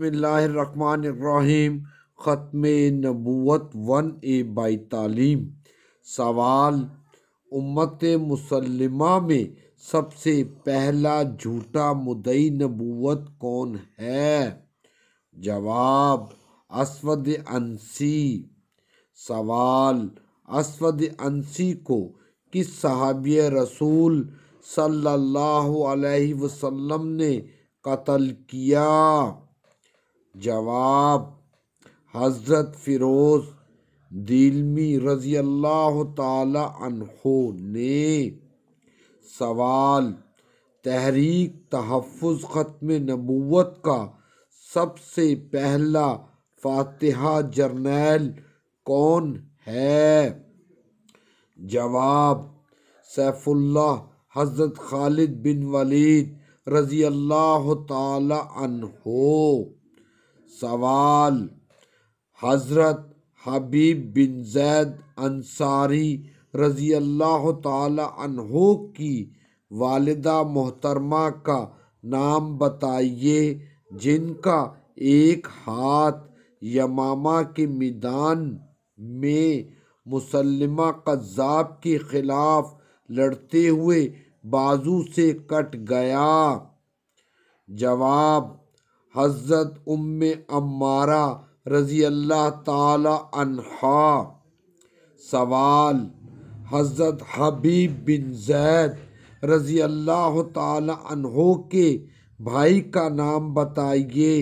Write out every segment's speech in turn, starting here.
बसमीम ख़त्म नबूत वन ए बाई तालीम। सवाल, उम्मत मुसलमा में सबसे पहला झूठा मुदई नबूत कौन है? जवाब, असवद अंसी। सवाल, असवद अंसी को किस सहाबी रसूल सल्लल्लाहु अलैहि वसल्लम ने कत्ल किया? जवाब, हज़रत फ़िरोज़ दिलमी रज़ी अल्लाह तहो ने सवाल, तहरीक तहफ़ ख़त्म नबूत का सबसे पहला फातहा जर्नैल कौन है? जवाब सैफुल्ला हज़रत खालिद बिन वलीद रज़ी अल्लाह तहो सवाल। हज़रत हबीब बिन जैद अंसारी रज़ी अल्लाह तहो की वालदा मोहतरमा का नाम बताइए, जिनका एक हाथ यमामा के मैदान में मुसलमा कज़ाब के ख़िलाफ़ लड़ते हुए बाजू से कट गया। जवाब हज़रत उम अम्मारा रज़ी अल्लाह तहा सवाल, हज़रत हबीब बिन जैद रज़ी अल्लाह तहो के भाई का नाम बताइए।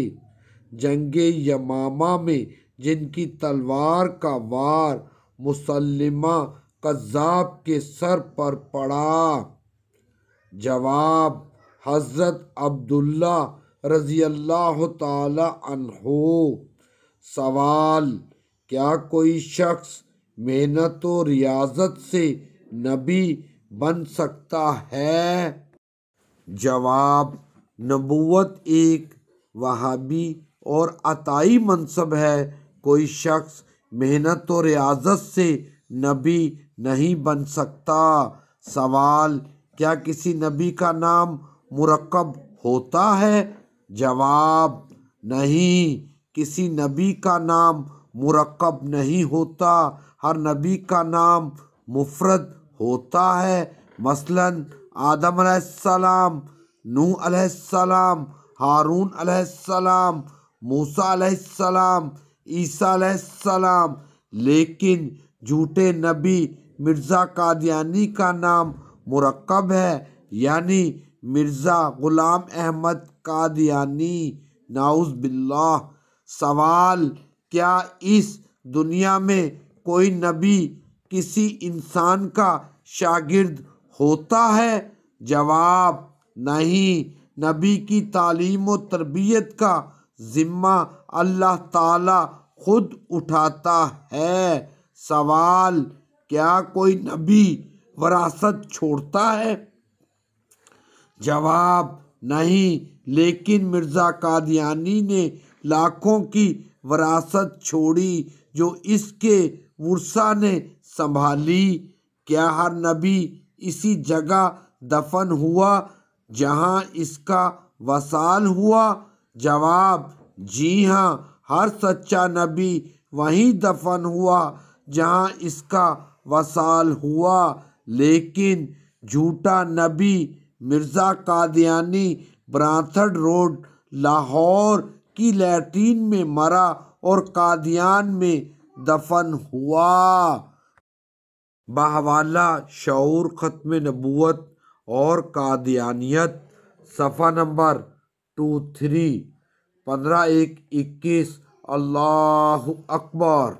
जंग यमामा में जिनकी तलवार का वार मुसलमा कज़ाब के सर पर पड़ा। जवाब, हज़रत अब्दुल्ला रज़ी अल्लाह तहो सवाल, क्या कोई शख्स मेहनत और रियाजत से नबी बन सकता है? जवाब, नबूवत एक वहाबी और अताई मनसब है। कोई शख्स मेहनत और रियाजत से नबी नहीं बन सकता। सवाल, क्या किसी नबी का नाम मुरकब होता है? जवाब नहीं। किसी नबी का नाम मुरकब नहीं होता। हर नबी का नाम मुफरद होता है। मसलन, आदम सलाम नू सलाम हारून सलाम मूसा सलाम ईसा सलाम लेकिन झूठे नबी मिर्ज़ा कादियानी का नाम मुरकब है। यानी मिर्ज़ा ग़ुलाम अहमद कादियानी नाउज बिल्ला सवाल, क्या इस दुनिया में कोई नबी किसी इंसान का शागिर्द होता है? जवाब, नहीं। नबी की तालीम व तरबियत का ज़िम्मा अल्लाह ताला खुद उठाता है। सवाल, क्या कोई नबी वरासत छोड़ता है? जवाब नहीं। लेकिन मिर्ज़ा कादियानी ने लाखों की वरासत छोड़ी जो इसके वर्षा ने संभाली। क्या हर नबी इसी जगह दफन हुआ जहाँ इसका वसाल हुआ? जवाब, जी हाँ हर सच्चा नबी वहीं दफन हुआ जहाँ इसका वसाल हुआ। लेकिन झूठा नबी मिर्ज़ा कादियानी ब्रांथड रोड, लाहौर की लैट्रीन में मरा और कादियान में दफन हुआ। बहवाला शूर ख़त्म नबूत और कादियानियत, सफ़ा नंबर टू थ्री, पंद्रह एक इक्कीस, अल्लाह अकबर।